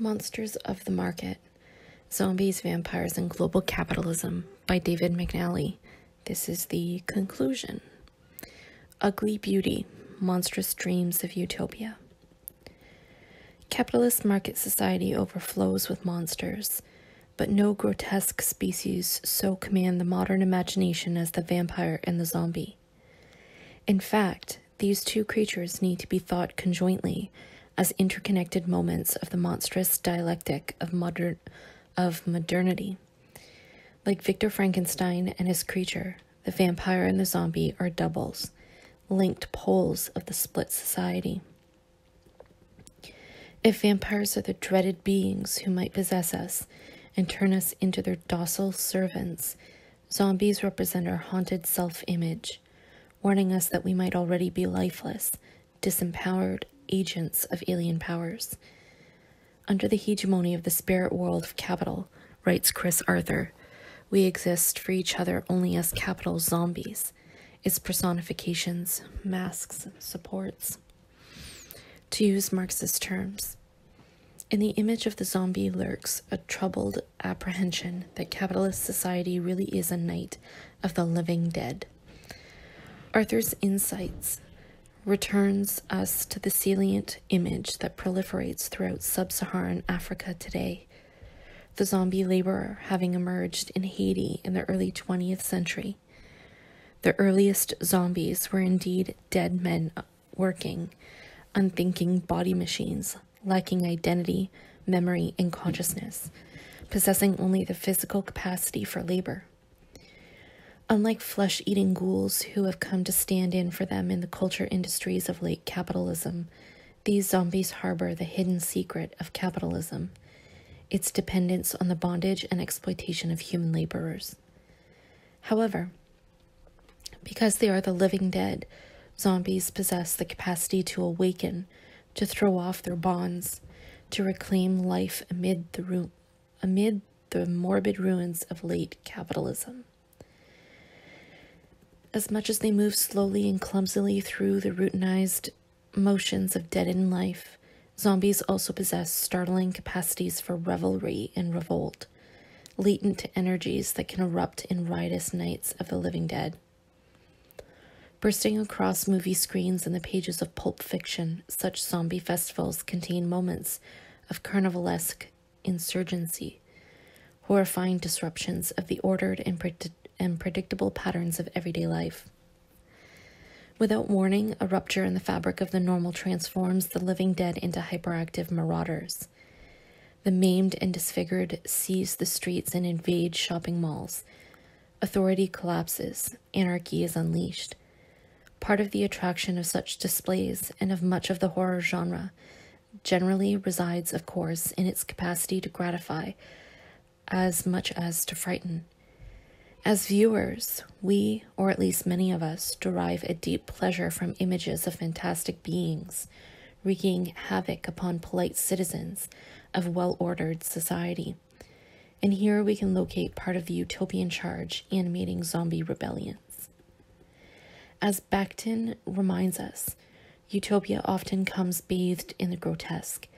Monsters of the Market Zombies, Vampires, and Global Capitalism by David McNally. This is the conclusion. Ugly Beauty Monstrous Dreams of Utopia. Capitalist market society overflows with monsters, but no grotesque species so command the modern imagination as the vampire and the zombie. In fact, these two creatures need to be thought conjointly as interconnected moments of the monstrous dialectic of modern of modernity. Like Victor Frankenstein and his creature, the vampire and the zombie are doubles, linked poles of the split society. If vampires are the dreaded beings who might possess us and turn us into their docile servants, zombies represent our haunted self image, warning us that we might already be lifeless, disempowered agents of alien powers. Under the hegemony of the spirit world of capital, writes Chris Arthur, we exist for each other only as capital zombies, its personifications, masks, supports. To use Marxist terms, in the image of the zombie lurks a troubled apprehension that capitalist society really is a night of the living dead. Arthur's insights returns us to the salient image that proliferates throughout sub Saharan Africa today. The zombie laborer having emerged in Haiti in the early 20th century. The earliest zombies were indeed dead men working, unthinking body machines, lacking identity, memory, and consciousness, possessing only the physical capacity for labor. Unlike flesh eating ghouls who have come to stand in for them in the culture industries of late capitalism, these zombies harbor the hidden secret of capitalism its dependence on the bondage and exploitation of human laborers. However, because they are the living dead, zombies possess the capacity to awaken, to throw off their bonds, to reclaim life amid the, amid the morbid ruins of late capitalism. As much as they move slowly and clumsily through the routinized motions of deadened life, zombies also possess startling capacities for revelry and revolt, latent energies that can erupt in riotous nights of the living dead. Bursting across movie screens and the pages of pulp fiction, such zombie festivals contain moments of carnivalesque insurgency, horrifying disruptions of the ordered and predictable and predictable patterns of everyday life. Without warning, a rupture in the fabric of the normal transforms the living dead into hyperactive marauders. The maimed and disfigured seize the streets and invade shopping malls. Authority collapses, anarchy is unleashed. Part of the attraction of such displays and of much of the horror genre generally resides, of course, in its capacity to gratify as much as to frighten. As viewers, we, or at least many of us, derive a deep pleasure from images of fantastic beings wreaking havoc upon polite citizens of well ordered society. And here we can locate part of the utopian charge animating zombie rebellions. As Bakhtin reminds us, utopia often comes bathed in the grotesque.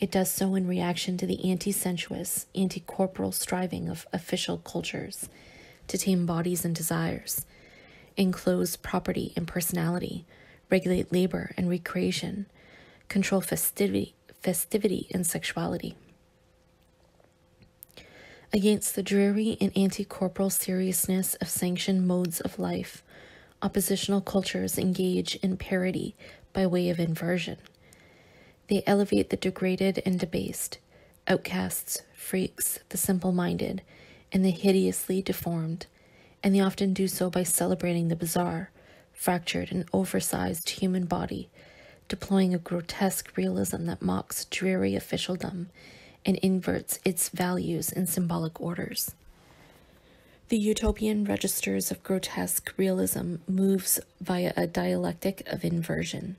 It does so in reaction to the anti sensuous, anti corporal striving of official cultures to tame bodies and desires, enclose property and personality, regulate labor and recreation, control festivity, festivity and sexuality. Against the dreary and anti corporal seriousness of sanctioned modes of life, oppositional cultures engage in parody by way of inversion. They elevate the degraded and debased, outcasts, freaks, the simple minded, and the hideously deformed, and they often do so by celebrating the bizarre, fractured, and oversized human body, deploying a grotesque realism that mocks dreary officialdom and inverts its values and symbolic orders. The utopian registers of grotesque realism moves via a dialectic of inversion.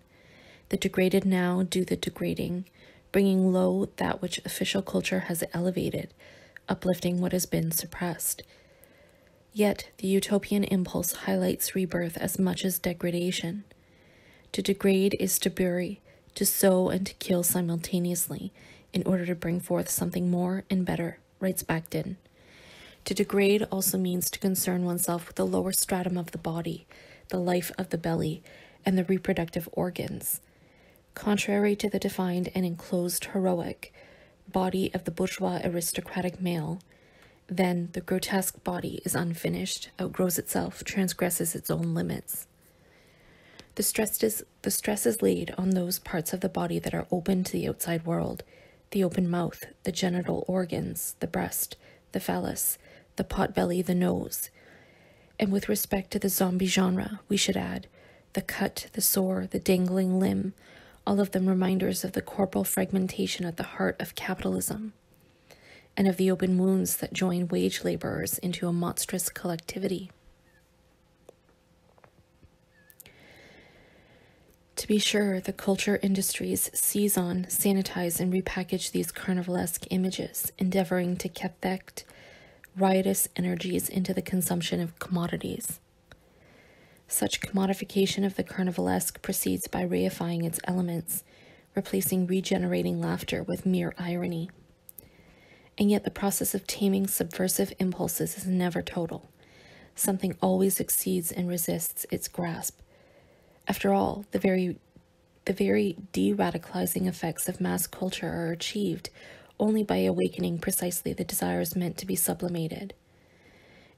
The degraded now do the degrading, bringing low that which official culture has elevated uplifting what has been suppressed. Yet, the utopian impulse highlights rebirth as much as degradation. To degrade is to bury, to sow and to kill simultaneously in order to bring forth something more and better, writes Bakhtin. To degrade also means to concern oneself with the lower stratum of the body, the life of the belly, and the reproductive organs. Contrary to the defined and enclosed heroic body of the bourgeois aristocratic male, then the grotesque body is unfinished, outgrows itself, transgresses its own limits. The stress, is, the stress is laid on those parts of the body that are open to the outside world the open mouth, the genital organs, the breast, the phallus, the pot belly, the nose. And with respect to the zombie genre, we should add the cut, the sore, the dangling limb, all of them reminders of the corporal fragmentation at the heart of capitalism and of the open wounds that join wage laborers into a monstrous collectivity. To be sure, the culture industries seize on, sanitize, and repackage these carnivalesque images, endeavoring to cathect riotous energies into the consumption of commodities. Such commodification of the carnivalesque proceeds by reifying its elements, replacing regenerating laughter with mere irony. And yet, the process of taming subversive impulses is never total. Something always exceeds and resists its grasp. After all, the very the very de-radicalizing effects of mass culture are achieved only by awakening precisely the desires meant to be sublimated.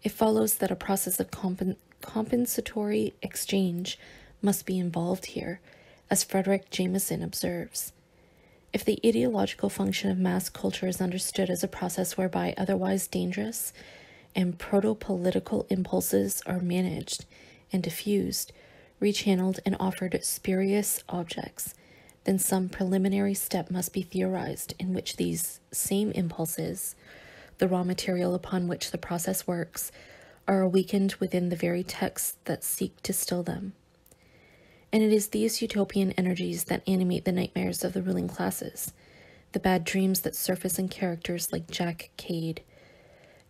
It follows that a process of compensatory exchange must be involved here, as Fredric Jameson observes. If the ideological function of mass culture is understood as a process whereby otherwise dangerous and proto political impulses are managed and diffused, rechanneled, and offered spurious objects, then some preliminary step must be theorized in which these same impulses, the raw material upon which the process works, are awakened within the very texts that seek to still them. And it is these utopian energies that animate the nightmares of the ruling classes, the bad dreams that surface in characters like Jack Cade.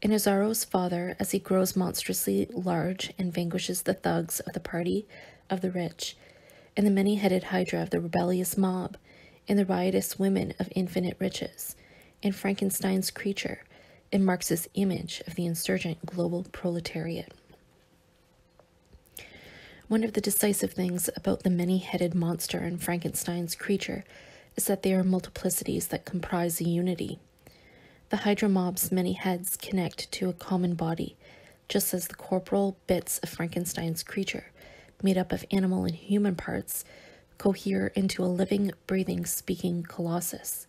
In Azaro's father, as he grows monstrously large and vanquishes the thugs of the party of the rich, and the many headed hydra of the rebellious mob, and the riotous women of infinite riches, in Frankenstein's creature, in Marx's image of the insurgent global proletariat. One of the decisive things about the many headed monster in Frankenstein's creature is that they are multiplicities that comprise a unity. The Hydra mob's many heads connect to a common body, just as the corporal bits of Frankenstein's creature, made up of animal and human parts, cohere into a living, breathing, speaking colossus.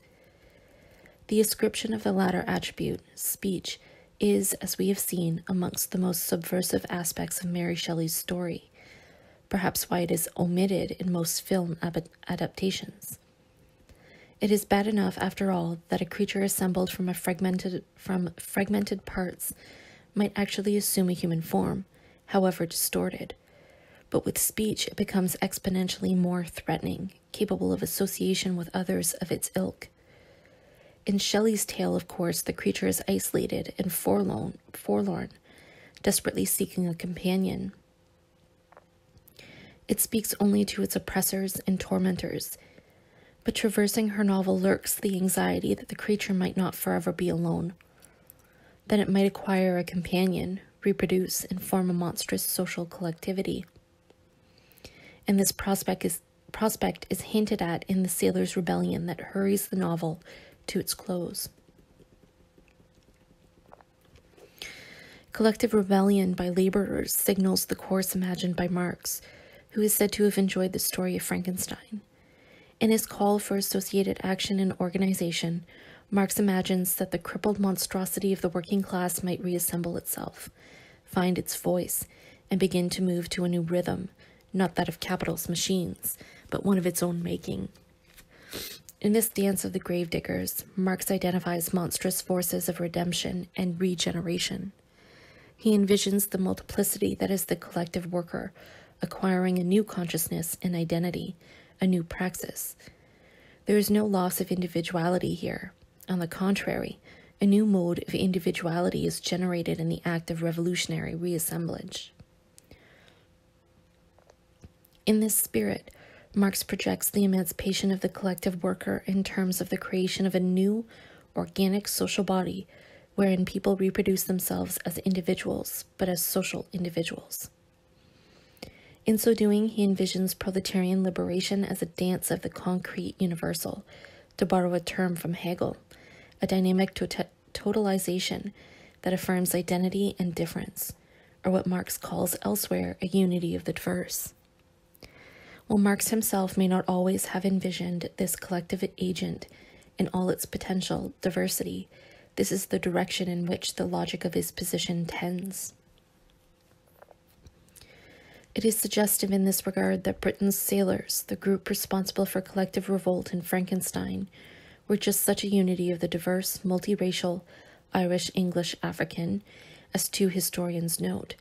The ascription of the latter attribute, speech, is, as we have seen, amongst the most subversive aspects of Mary Shelley's story, perhaps why it is omitted in most film adaptations. It is bad enough, after all, that a creature assembled from a fragmented from fragmented parts might actually assume a human form, however distorted. But with speech, it becomes exponentially more threatening, capable of association with others of its ilk. In Shelley's tale, of course, the creature is isolated and forlorn, forlorn, desperately seeking a companion. It speaks only to its oppressors and tormentors, but traversing her novel lurks the anxiety that the creature might not forever be alone, that it might acquire a companion, reproduce, and form a monstrous social collectivity. And this prospect is prospect is hinted at in the sailor's rebellion that hurries the novel to its close. Collective rebellion by laborers signals the course imagined by Marx, who is said to have enjoyed the story of Frankenstein. In his call for associated action and organization, Marx imagines that the crippled monstrosity of the working class might reassemble itself, find its voice, and begin to move to a new rhythm, not that of capital's machines, but one of its own making. In this dance of the gravediggers, Marx identifies monstrous forces of redemption and regeneration. He envisions the multiplicity that is the collective worker, acquiring a new consciousness and identity, a new praxis. There is no loss of individuality here. On the contrary, a new mode of individuality is generated in the act of revolutionary reassemblage. In this spirit, Marx projects the emancipation of the collective worker in terms of the creation of a new, organic social body wherein people reproduce themselves as individuals, but as social individuals. In so doing, he envisions proletarian liberation as a dance of the concrete universal, to borrow a term from Hegel, a dynamic to- totalization that affirms identity and difference, or what Marx calls elsewhere a unity of the diverse. While Marx himself may not always have envisioned this collective agent in all its potential diversity, this is the direction in which the logic of his position tends. It is suggestive in this regard that Britain's sailors, the group responsible for collective revolt in Frankenstein, were just such a unity of the diverse, multiracial Irish, English, African, as two historians note.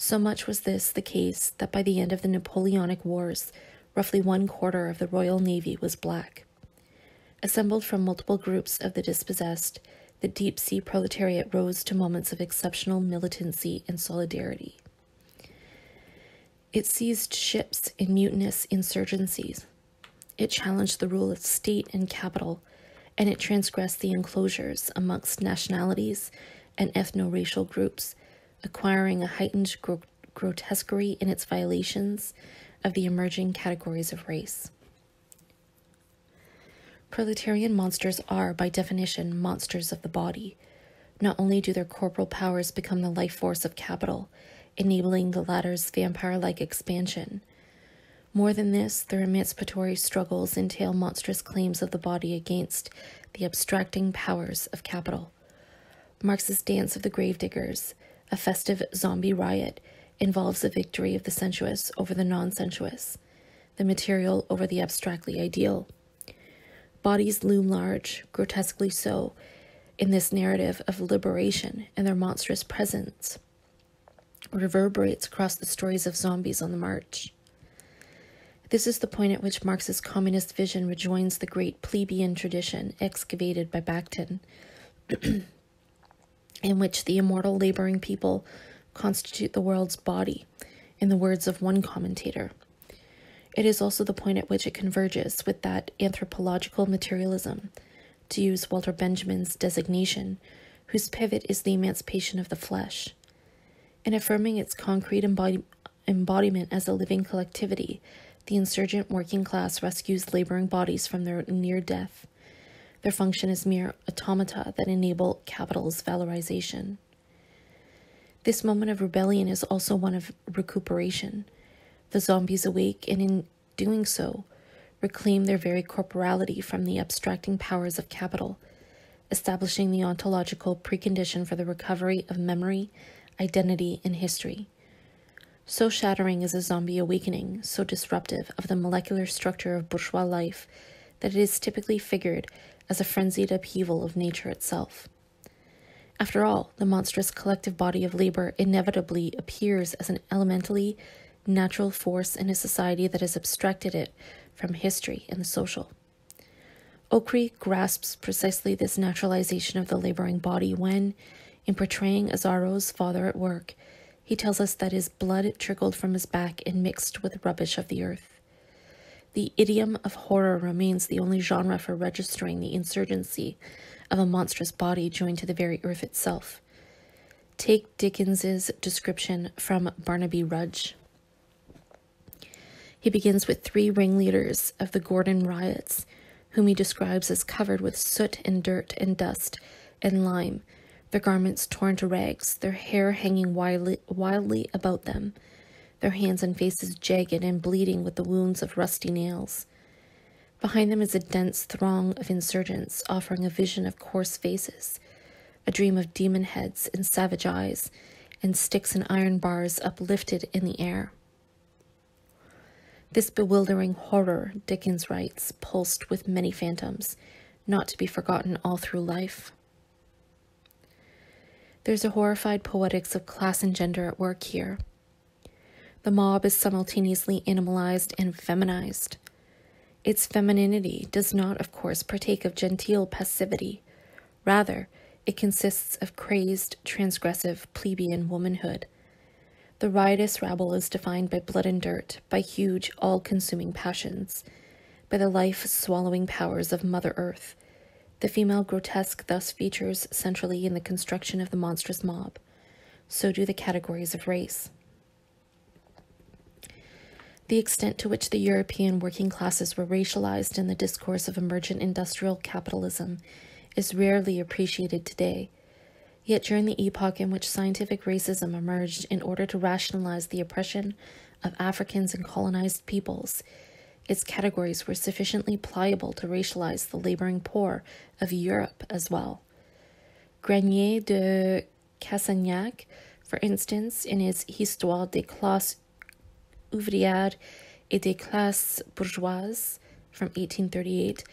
So much was this the case that by the end of the Napoleonic Wars, roughly one quarter of the Royal Navy was black. Assembled from multiple groups of the dispossessed, the deep sea proletariat rose to moments of exceptional militancy and solidarity. It seized ships in mutinous insurgencies. It challenged the rule of state and capital, and it transgressed the enclosures amongst nationalities and ethno racial groups, acquiring a heightened gro- grotesquerie in its violations of the emerging categories of race. Proletarian monsters are, by definition, monsters of the body. Not only do their corporal powers become the life force of capital, enabling the latter's vampire like expansion. More than this, their emancipatory struggles entail monstrous claims of the body against the abstracting powers of capital. Marx's Dance of the Gravediggers, a festive zombie riot, involves the victory of the sensuous over the non sensuous, the material over the abstractly ideal. Bodies loom large, grotesquely so, in this narrative of liberation and their monstrous presence reverberates across the stories of zombies on the march. This is the point at which Marx's communist vision rejoins the great plebeian tradition excavated by Bakhtin, in which the immortal laboring people constitute the world's body, in the words of one commentator. It is also the point at which it converges with that anthropological materialism, to use Walter Benjamin's designation, whose pivot is the emancipation of the flesh. In affirming its concrete embody- embodiment as a living collectivity, the insurgent working class rescues laboring bodies from their near death. Their function is mere automata that enable capital's valorization. This moment of rebellion is also one of recuperation. The zombies awake, and in doing so, reclaim their very corporality from the abstracting powers of capital, establishing the ontological precondition for the recovery of memory identity, and history. So shattering is a zombie awakening, so disruptive of the molecular structure of bourgeois life, that it is typically figured as a frenzied upheaval of nature itself. After all, the monstrous collective body of labor inevitably appears as an elementally natural force in a society that has abstracted it from history and the social. Okri grasps precisely this naturalization of the laboring body when, in portraying Azaro's father at work, he tells us that his blood trickled from his back and mixed with the rubbish of the earth. The idiom of horror remains the only genre for registering the insurgency of a monstrous body joined to the very earth itself. Take Dickens's description from Barnaby Rudge. He begins with three ringleaders of the Gordon riots, whom he describes as covered with soot and dirt and dust and lime, their garments torn to rags, their hair hanging wildly, wildly about them, their hands and faces jagged and bleeding with the wounds of rusty nails. Behind them is a dense throng of insurgents offering a vision of coarse faces, a dream of demon heads and savage eyes, and sticks and iron bars uplifted in the air. This bewildering horror, Dickens writes, pulsed with many phantoms, not to be forgotten all through life. There's a horrified poetics of class and gender at work here. The mob is simultaneously animalized and feminized. Its femininity does not, of course, partake of genteel passivity. Rather, it consists of crazed, transgressive, plebeian womanhood. The riotous rabble is defined by blood and dirt, by huge, all consuming passions, by the life swallowing powers of Mother Earth. The female grotesque thus features centrally in the construction of the monstrous mob. So do the categories of race. The extent to which the European working classes were racialized in the discourse of emergent industrial capitalism is rarely appreciated today. Yet during the epoch in which scientific racism emerged in order to rationalize the oppression of Africans and colonized peoples, its categories were sufficiently pliable to racialize the laboring poor of Europe as well. Granier de Cassagnac, for instance, in his Histoire des classes ouvrières et des classes bourgeoises from 1838,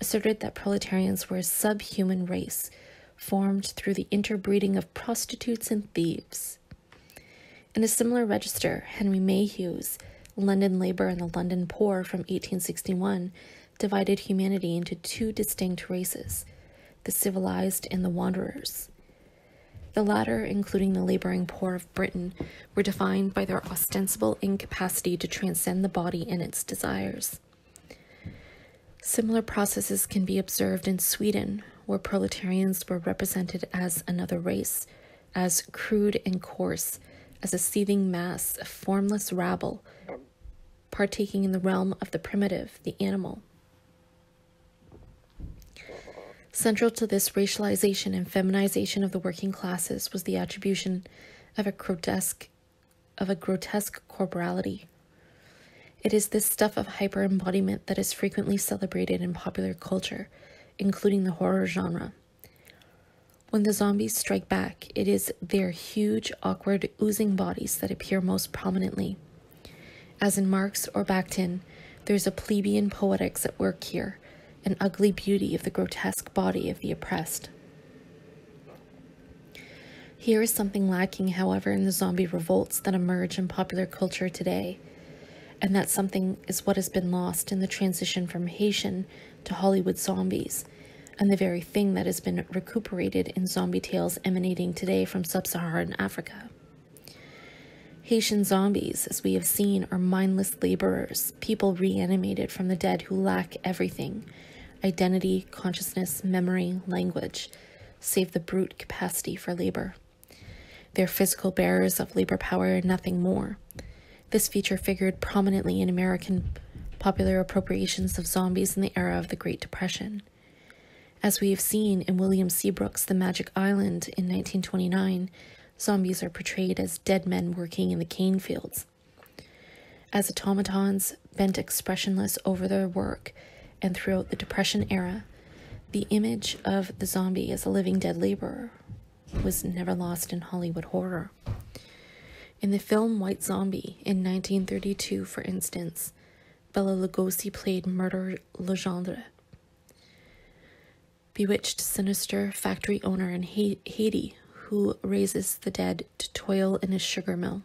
asserted that proletarians were a subhuman race formed through the interbreeding of prostitutes and thieves. In a similar register, Henry Mayhew's London Labour and the London Poor from 1861 divided humanity into two distinct races the civilized and the wanderers. The latter, including the labouring poor of Britain, were defined by their ostensible incapacity to transcend the body and its desires. Similar processes can be observed in Sweden, where proletarians were represented as another race, as crude and coarse, as a seething mass of formless rabble, partaking in the realm of the primitive, the animal. Central to this racialization and feminization of the working classes was the attribution of a grotesque of a grotesque corporality. It is this stuff of hyper embodiment that is frequently celebrated in popular culture including the horror genre. When the zombies strike back, it is their huge, awkward, oozing bodies that appear most prominently. As in Marx or Bakhtin, there's a plebeian poetics at work here, an ugly beauty of the grotesque body of the oppressed. Here is something lacking, however, in the zombie revolts that emerge in popular culture today, and that something is what has been lost in the transition from Haitian to Hollywood zombies, and the very thing that has been recuperated in zombie tales emanating today from sub Saharan Africa. Haitian zombies, as we have seen, are mindless laborers, people reanimated from the dead who lack everything identity, consciousness, memory, language, save the brute capacity for labor. They're physical bearers of labor power and nothing more. This feature figured prominently in American popular appropriations of zombies in the era of the Great Depression. As we have seen in William Seabrook's The Magic Island in 1929, zombies are portrayed as dead men working in the cane fields. As automatons, bent expressionless over their work, and throughout the Depression era, the image of the zombie as a living dead laborer was never lost in Hollywood horror. In the film White Zombie in 1932, for instance, Bela Lugosi played Murder Legendre, bewitched, sinister factory owner in Haiti who raises the dead to toil in his sugar mill.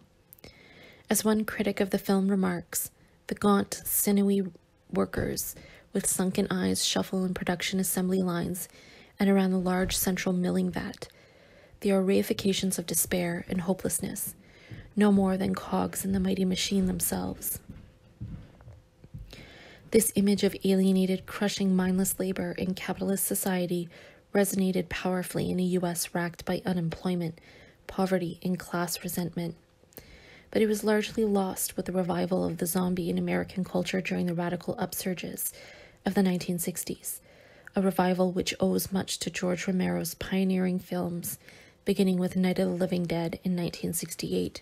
As one critic of the film remarks, the gaunt, sinewy workers with sunken eyes shuffle in production assembly lines and around the large central milling vat. They are reifications of despair and hopelessness, no more than cogs in the mighty machine themselves. This image of alienated, crushing, mindless labor in capitalist society resonated powerfully in a U.S. racked by unemployment, poverty, and class resentment. But it was largely lost with the revival of the zombie in American culture during the radical upsurges of the 1960s, a revival which owes much to George Romero's pioneering films, beginning with Night of the Living Dead in 1968.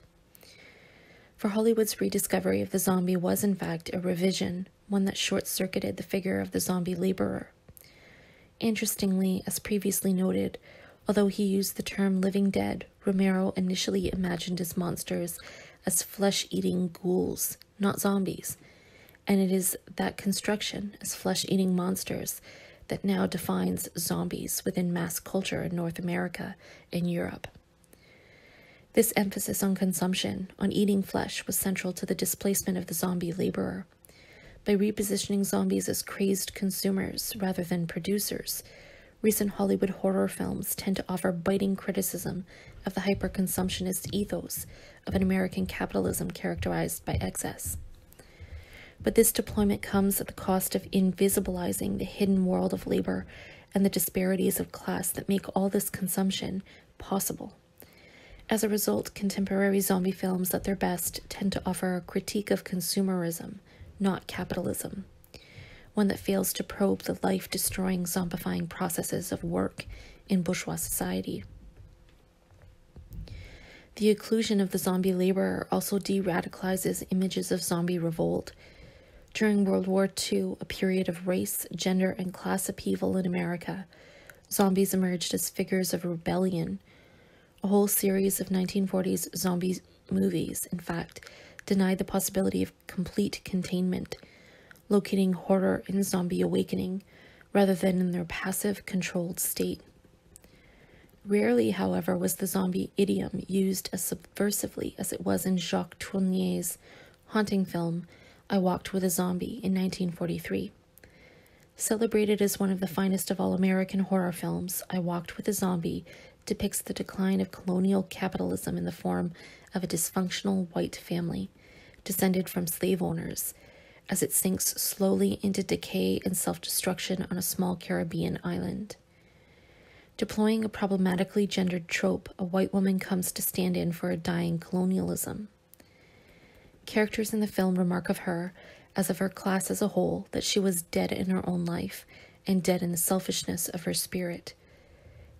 For Hollywood's rediscovery of the zombie was, in fact, a revision one that short circuited the figure of the zombie laborer. Interestingly, as previously noted, although he used the term living dead, Romero initially imagined his monsters as flesh eating ghouls, not zombies, and it is that construction as flesh eating monsters that now defines zombies within mass culture in North America and Europe. This emphasis on consumption, on eating flesh, was central to the displacement of the zombie laborer by repositioning zombies as crazed consumers rather than producers. Recent Hollywood horror films tend to offer biting criticism of the hyperconsumptionist ethos of an American capitalism characterized by excess. But this deployment comes at the cost of invisibilizing the hidden world of labor and the disparities of class that make all this consumption possible. As a result, contemporary zombie films at their best tend to offer a critique of consumerism, not capitalism one that fails to probe the life destroying zombifying processes of work in bourgeois society. The occlusion of the zombie laborer also de radicalizes images of zombie revolt. During World War II, a period of race, gender, and class upheaval in America, zombies emerged as figures of rebellion. A whole series of 1940s zombie movies, in fact, denied the possibility of complete containment locating horror in zombie awakening rather than in their passive, controlled state. Rarely, however, was the zombie idiom used as subversively as it was in Jacques Tourneur's haunting film, I Walked with a Zombie, in 1943. Celebrated as one of the finest of all American horror films, I Walked with a Zombie depicts the decline of colonial capitalism in the form of a dysfunctional white family, descended from slave owners, as it sinks slowly into decay and self destruction on a small Caribbean island. Deploying a problematically gendered trope, a white woman comes to stand in for a dying colonialism. Characters in the film remark of her, as of her class as a whole, that she was dead in her own life and dead in the selfishness of her spirit.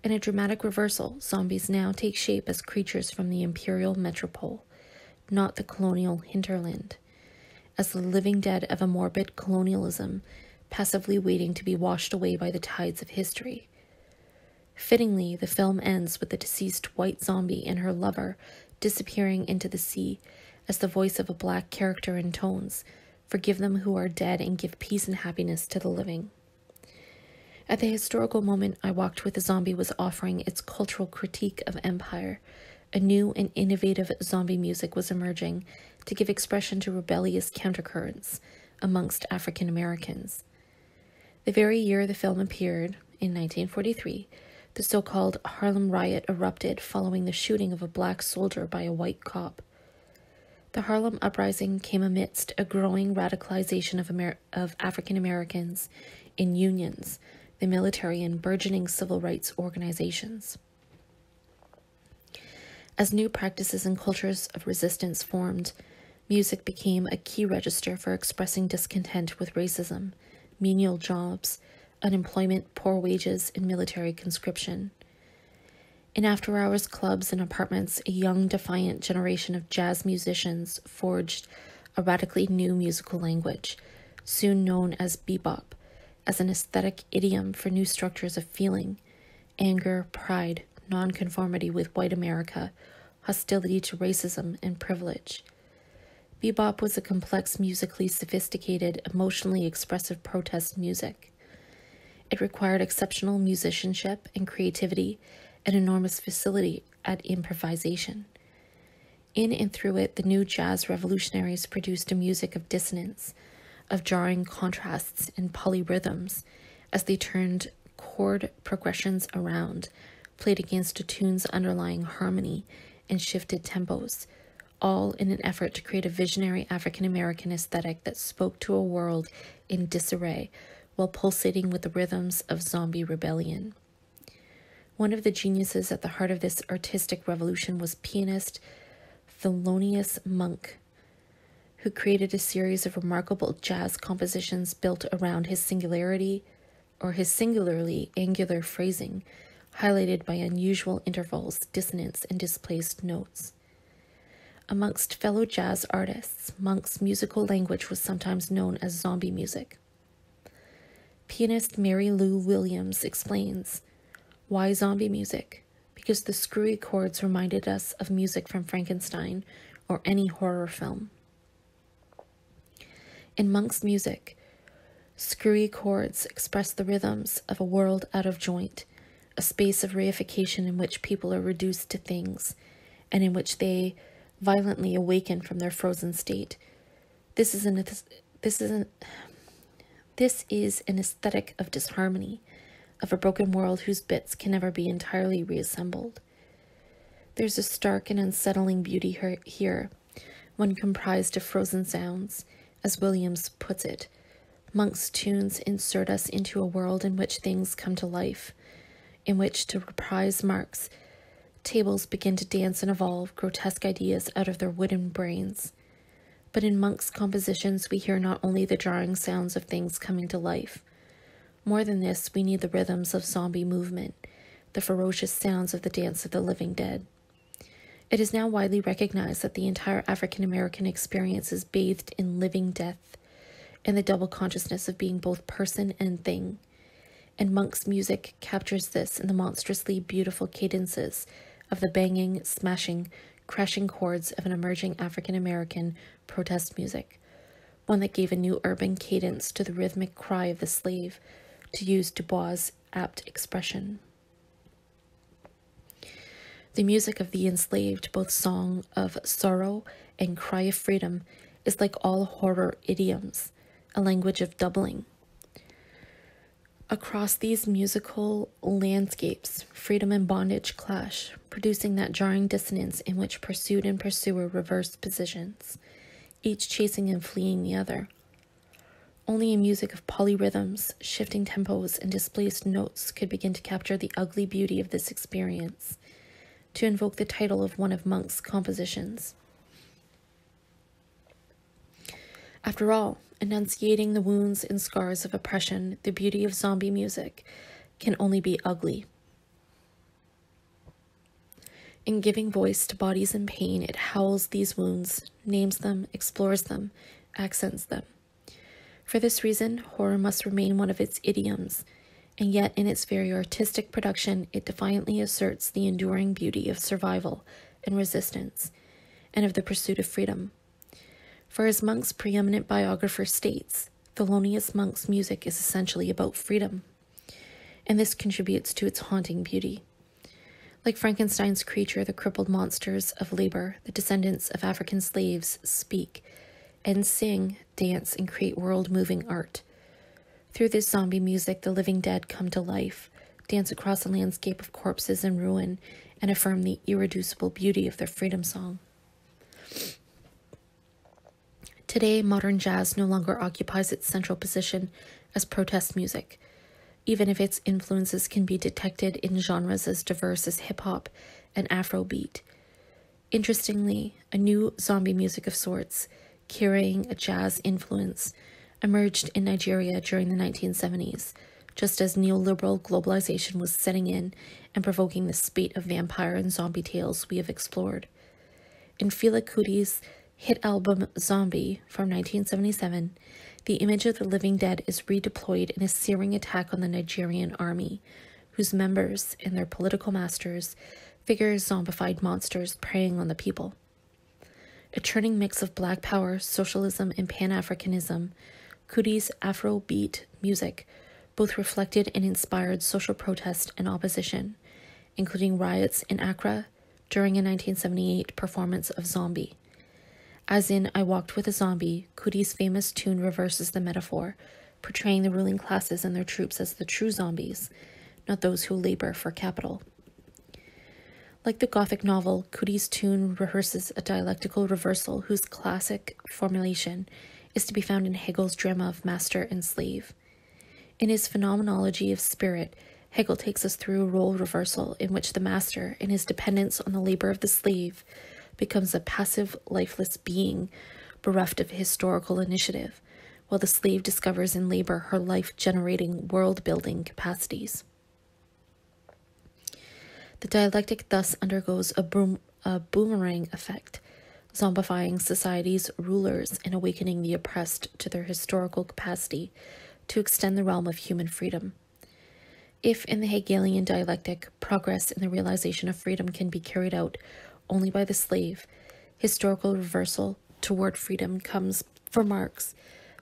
In a dramatic reversal, zombies now take shape as creatures from the imperial metropole, not the colonial hinterland as the living dead of a morbid colonialism, passively waiting to be washed away by the tides of history. Fittingly, the film ends with the deceased white zombie and her lover disappearing into the sea as the voice of a black character intones, Forgive them who are dead and give peace and happiness to the living. At the historical moment, I Walked with a Zombie was offering its cultural critique of empire. A new and innovative zombie music was emerging to give expression to rebellious countercurrents amongst African Americans. The very year the film appeared, in 1943, the so called Harlem Riot erupted following the shooting of a black soldier by a white cop. The Harlem Uprising came amidst a growing radicalization of, Amer- of African Americans in unions, the military, and burgeoning civil rights organizations. As new practices and cultures of resistance formed, Music became a key register for expressing discontent with racism, menial jobs, unemployment, poor wages, and military conscription. In after hours clubs and apartments, a young, defiant generation of jazz musicians forged a radically new musical language, soon known as bebop, as an aesthetic idiom for new structures of feeling anger, pride, nonconformity with white America, hostility to racism, and privilege. Bebop was a complex, musically sophisticated, emotionally expressive protest music. It required exceptional musicianship and creativity and enormous facility at improvisation. In and through it, the new jazz revolutionaries produced a music of dissonance, of jarring contrasts and polyrhythms as they turned chord progressions around, played against a tune's underlying harmony, and shifted tempos all in an effort to create a visionary African American aesthetic that spoke to a world in disarray while pulsating with the rhythms of zombie rebellion. One of the geniuses at the heart of this artistic revolution was pianist Thelonious Monk, who created a series of remarkable jazz compositions built around his singularity or his singularly angular phrasing, highlighted by unusual intervals, dissonance, and displaced notes. Amongst fellow jazz artists, Monk's musical language was sometimes known as zombie music. Pianist Mary Lou Williams explains why zombie music? Because the screwy chords reminded us of music from Frankenstein or any horror film. In Monk's music, screwy chords express the rhythms of a world out of joint, a space of reification in which people are reduced to things, and in which they violently awaken from their frozen state. This is an this is an this is an aesthetic of disharmony, of a broken world whose bits can never be entirely reassembled. There's a stark and unsettling beauty here, one comprised of frozen sounds, as Williams puts it. Monk's tunes insert us into a world in which things come to life, in which, to reprise Marx, tables begin to dance and evolve grotesque ideas out of their wooden brains. But in Monk's compositions, we hear not only the jarring sounds of things coming to life. More than this, we need the rhythms of zombie movement, the ferocious sounds of the dance of the living dead. It is now widely recognized that the entire African American experience is bathed in living death and the double consciousness of being both person and thing. And Monk's music captures this in the monstrously beautiful cadences of the banging, smashing, crashing chords of an emerging African American protest music, one that gave a new urban cadence to the rhythmic cry of the slave, to use Du Bois' apt expression. The music of the enslaved, both song of sorrow and cry of freedom, is like all horror idioms, a language of doubling. Across these musical landscapes, freedom and bondage clash, producing that jarring dissonance in which pursued and pursuer reverse positions, each chasing and fleeing the other. Only a music of polyrhythms, shifting tempos, and displaced notes could begin to capture the ugly beauty of this experience, to invoke the title of one of Monk's compositions. After all, enunciating the wounds and scars of oppression, the beauty of zombie music can only be ugly. In giving voice to bodies in pain, it howls these wounds, names them, explores them, accents them. For this reason, horror must remain one of its idioms, and yet in its very artistic production, it defiantly asserts the enduring beauty of survival and resistance, and of the pursuit of freedom. For as Monk's preeminent biographer states, Thelonious Monk's music is essentially about freedom, and this contributes to its haunting beauty. Like Frankenstein's creature, the crippled monsters of labor, the descendants of African slaves speak and sing, dance, and create world moving art. Through this zombie music, the living dead come to life, dance across a landscape of corpses and ruin, and affirm the irreducible beauty of their freedom song. Today, modern jazz no longer occupies its central position as protest music, even if its influences can be detected in genres as diverse as hip hop and Afrobeat. Interestingly, a new zombie music of sorts, carrying a jazz influence, emerged in Nigeria during the 1970s, just as neoliberal globalization was setting in and provoking the spate of vampire and zombie tales we have explored. In Fela Kuti's hit album Zombie from 1977, the image of the living dead is redeployed in a searing attack on the Nigerian army, whose members and their political masters figure zombified monsters preying on the people. A churning mix of black power, socialism, and pan Africanism, Kuti's Afro beat music both reflected and inspired social protest and opposition, including riots in Accra during a 1978 performance of Zombie. As in I Walked with a Zombie, Kuti's famous tune reverses the metaphor, portraying the ruling classes and their troops as the true zombies, not those who labor for capital. Like the Gothic novel, Kuti's tune rehearses a dialectical reversal whose classic formulation is to be found in Hegel's drama of master and slave. In his phenomenology of spirit, Hegel takes us through a role reversal in which the master, in his dependence on the labor of the slave, becomes a passive, lifeless being bereft of historical initiative, while the slave discovers in labor her life generating world building capacities. The dialectic thus undergoes a, boom, a boomerang effect, zombifying society's rulers and awakening the oppressed to their historical capacity to extend the realm of human freedom. If in the Hegelian dialectic, progress in the realization of freedom can be carried out only by the slave, historical reversal toward freedom comes for Marx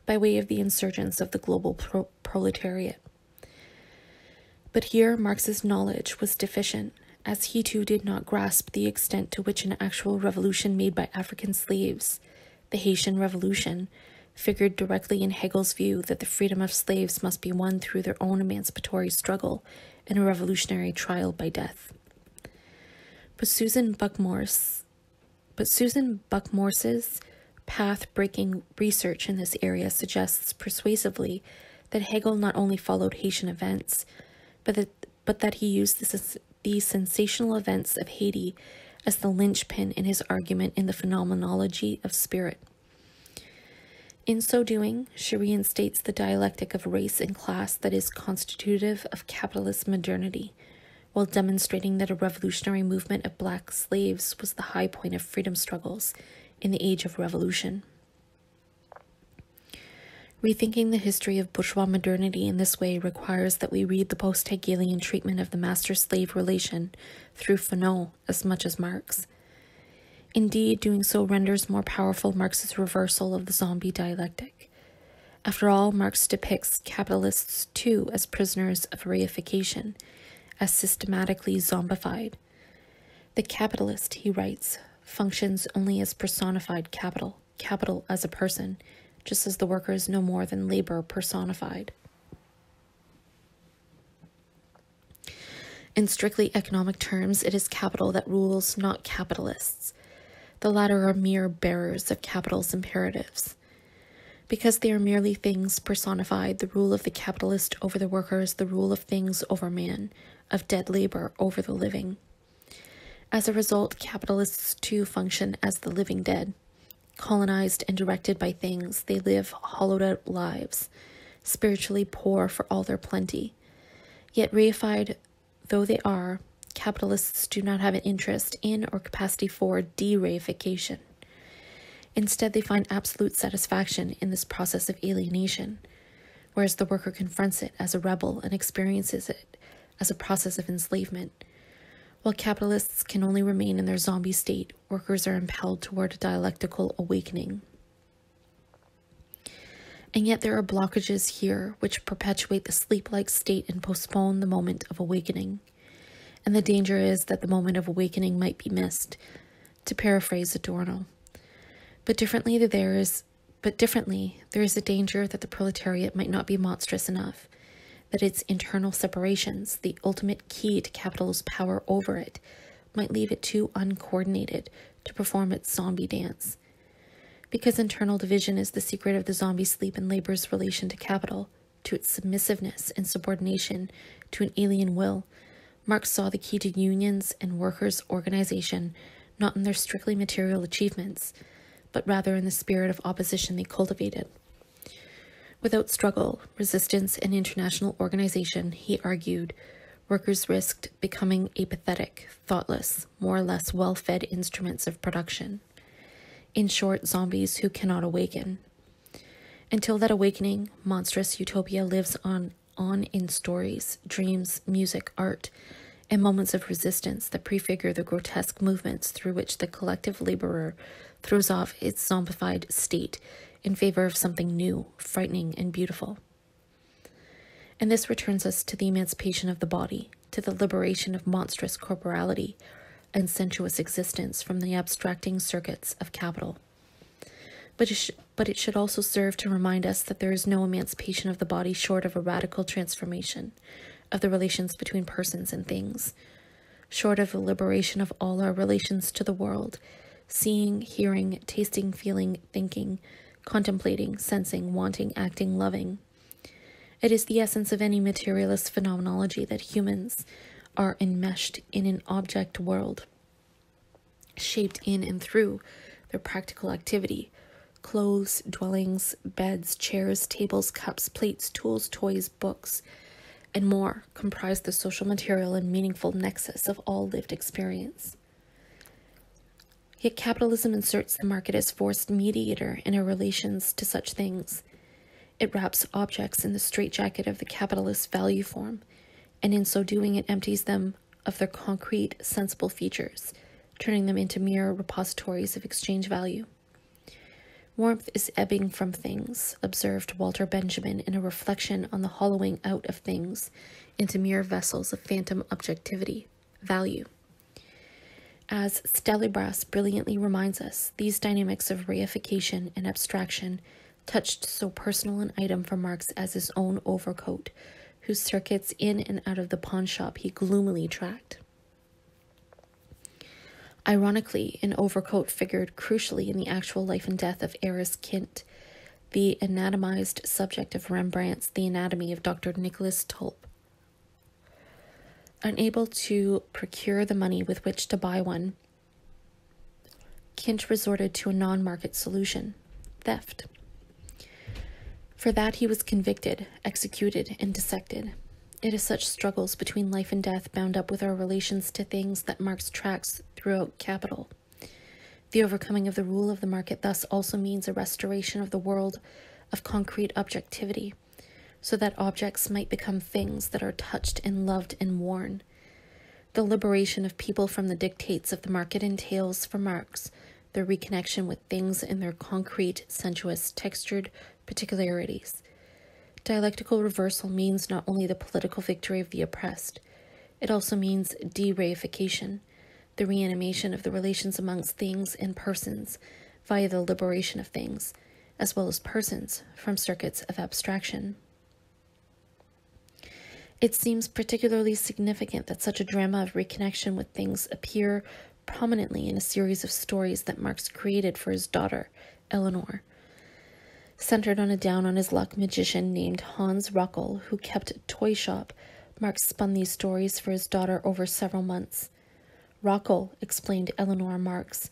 by way of the insurgence of the global pro- proletariat. But here Marx's knowledge was deficient, as he too did not grasp the extent to which an actual revolution made by African slaves, the Haitian Revolution, figured directly in Hegel's view that the freedom of slaves must be won through their own emancipatory struggle in a revolutionary trial by death. But Susan Buck-Morss, but Susan Buck-Morss's path-breaking research in this area suggests persuasively that Hegel not only followed Haitian events, but that, but that he used the, the sensational events of Haiti as the linchpin in his argument in the phenomenology of spirit. In so doing, she reinstates the dialectic of race and class that is constitutive of capitalist modernity, while demonstrating that a revolutionary movement of black slaves was the high point of freedom struggles in the age of revolution. Rethinking the history of bourgeois modernity in this way requires that we read the post Hegelian treatment of the master slave relation through Fanon as much as Marx. Indeed, doing so renders more powerful Marx's reversal of the zombie dialectic. After all, Marx depicts capitalists too as prisoners of reification, as systematically zombified. The capitalist, he writes, functions only as personified capital, capital as a person, just as the worker is no more than labor personified. In strictly economic terms, it is capital that rules, not capitalists. The latter are mere bearers of capital's imperatives. Because they are merely things personified, the rule of the capitalist over the worker is the rule of things over man, of dead labor over the living. As a result, capitalists too function as the living dead. Colonized and directed by things, they live hollowed out lives, spiritually poor for all their plenty. Yet reified though they are, capitalists do not have an interest in or capacity for de-reification. Instead, they find absolute satisfaction in this process of alienation, whereas the worker confronts it as a rebel and experiences it as a process of enslavement. While capitalists can only remain in their zombie state, workers are impelled toward a dialectical awakening. And yet there are blockages here which perpetuate the sleep-like state and postpone the moment of awakening and the danger is that the moment of awakening might be missed, to paraphrase Adorno. But differently there is but differently, there is a danger that the proletariat might not be monstrous enough, that its internal separations, the ultimate key to capital's power over it, might leave it too uncoordinated to perform its zombie dance. Because internal division is the secret of the zombie sleep and labor's relation to capital, to its submissiveness and subordination to an alien will, Marx saw the key to unions and workers' organization not in their strictly material achievements, but rather in the spirit of opposition they cultivated. Without struggle, resistance, and international organization, he argued, workers risked becoming apathetic, thoughtless, more or less well fed instruments of production. In short, zombies who cannot awaken. Until that awakening, monstrous utopia lives on on in stories, dreams, music, art, and moments of resistance that prefigure the grotesque movements through which the collective laborer throws off its zombified state in favor of something new, frightening, and beautiful. And this returns us to the emancipation of the body, to the liberation of monstrous corporality and sensuous existence from the abstracting circuits of capital. But it, but it should also serve to remind us that there is no emancipation of the body short of a radical transformation of the relations between persons and things, short of the liberation of all our relations to the world, seeing, hearing, tasting, feeling, thinking, contemplating, sensing, wanting, acting, loving. It is the essence of any materialist phenomenology that humans are enmeshed in an object world, shaped in and through their practical activity, clothes, dwellings, beds, chairs, tables, cups, plates, tools, toys, books, and more comprise the social material and meaningful nexus of all lived experience. Yet capitalism inserts the market as forced mediator in our relations to such things. It wraps objects in the straitjacket of the capitalist value form, and in so doing it empties them of their concrete, sensible features, turning them into mere repositories of exchange value. Warmth is ebbing from things, observed Walter Benjamin in a reflection on the hollowing out of things into mere vessels of phantom objectivity, value. As Stallybrass brilliantly reminds us, these dynamics of reification and abstraction touched so personal an item for Marx as his own overcoat, whose circuits in and out of the pawn shop he gloomily tracked. Ironically, an overcoat figured crucially in the actual life and death of Aris Kindt, the anatomized subject of Rembrandt's The Anatomy of Dr. Nicholas Tulp. Unable to procure the money with which to buy one, Kindt resorted to a non market solution theft. For that he was convicted, executed, and dissected. It is such struggles between life and death bound up with our relations to things that marks tracks throughout Capital. The overcoming of the rule of the market thus also means a restoration of the world of concrete objectivity, so that objects might become things that are touched and loved and worn. The liberation of people from the dictates of the market entails for Marx their reconnection with things in their concrete, sensuous, textured particularities Dialectical reversal means not only the political victory of the oppressed, it also means de reification, the reanimation of the relations amongst things and persons via the liberation of things, as well as persons, from circuits of abstraction. It seems particularly significant that such a drama of reconnection with things appear prominently in a series of stories that Marx created for his daughter, Eleanor, Centered on a down on his luck magician named Hans Röckle, who kept a toy shop, Marx spun these stories for his daughter over several months. Röckle, explained Eleanor Marx,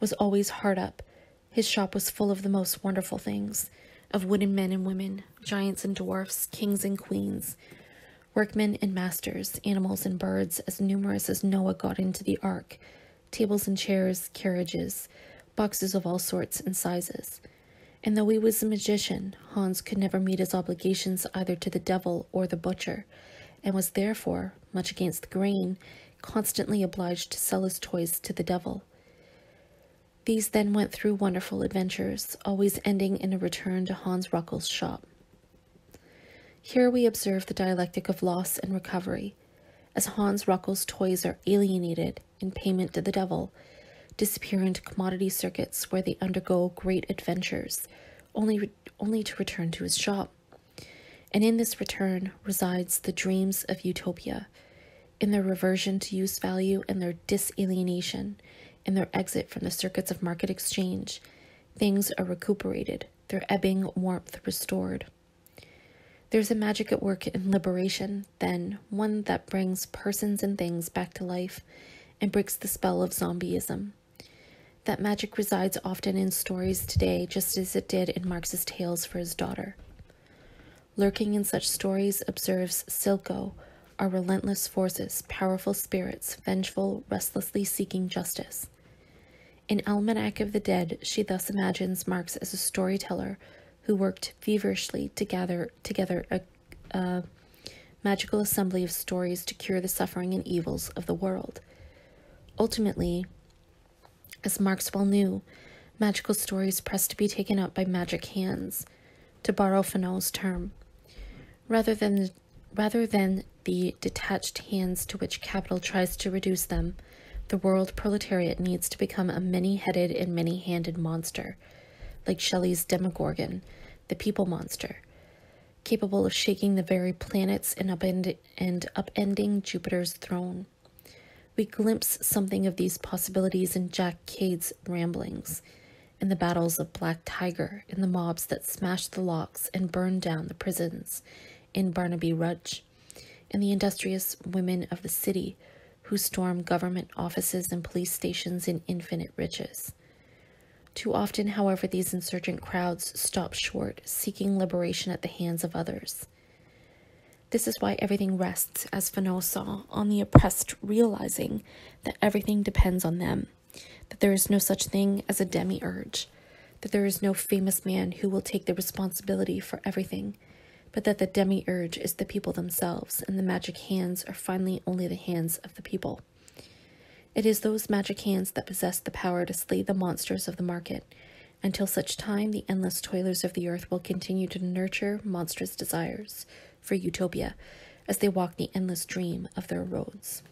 was always hard up. His shop was full of the most wonderful things of wooden men and women, giants and dwarfs, kings and queens, workmen and masters, animals and birds as numerous as Noah got into the ark, tables and chairs, carriages, boxes of all sorts and sizes. And though he was a magician, Hans could never meet his obligations either to the devil or the butcher, and was therefore, much against the grain, constantly obliged to sell his toys to the devil. These then went through wonderful adventures, always ending in a return to Hans Röckle's shop. Here we observe the dialectic of loss and recovery, as Hans Röckle's toys are alienated in payment to the devil, disappear into commodity circuits where they undergo great adventures, only, only to return to his shop. And in this return resides the dreams of utopia, in their reversion to use value and their disalienation, in their exit from the circuits of market exchange. Things are recuperated, their ebbing warmth restored. There's a magic at work in liberation, then, one that brings persons and things back to life and breaks the spell of zombieism. That magic resides often in stories today, just as it did in Marx's tales for his daughter. Lurking in such stories observes Silko, are relentless forces, powerful spirits, vengeful, restlessly seeking justice. In Almanac of the Dead, she thus imagines Marx as a storyteller who worked feverishly to gather together a, a magical assembly of stories to cure the suffering and evils of the world. Ultimately, as Marx well knew, magical stories pressed to be taken up by magic hands, to borrow Fanon term, rather than rather than the detached hands to which capital tries to reduce them. The world proletariat needs to become a many-headed and many-handed monster, like Shelley's Demogorgon, the people monster, capable of shaking the very planets and, upend- and upending Jupiter's throne. We glimpse something of these possibilities in Jack Cade's ramblings, in the battles of Black Tiger, in the mobs that smashed the locks and burned down the prisons, in Barnaby Rudge, in the industrious women of the city who storm government offices and police stations in infinite riches. Too often, however, these insurgent crowds stop short, seeking liberation at the hands of others. This is why everything rests, as Fanon saw, on the oppressed realizing that everything depends on them, that there is no such thing as a demiurge, that there is no famous man who will take the responsibility for everything, but that the demiurge is the people themselves, and the magic hands are finally only the hands of the people. It is those magic hands that possess the power to slay the monsters of the market. Until such time, the endless toilers of the earth will continue to nurture monstrous desires for utopia as they walk the endless dream of their roads.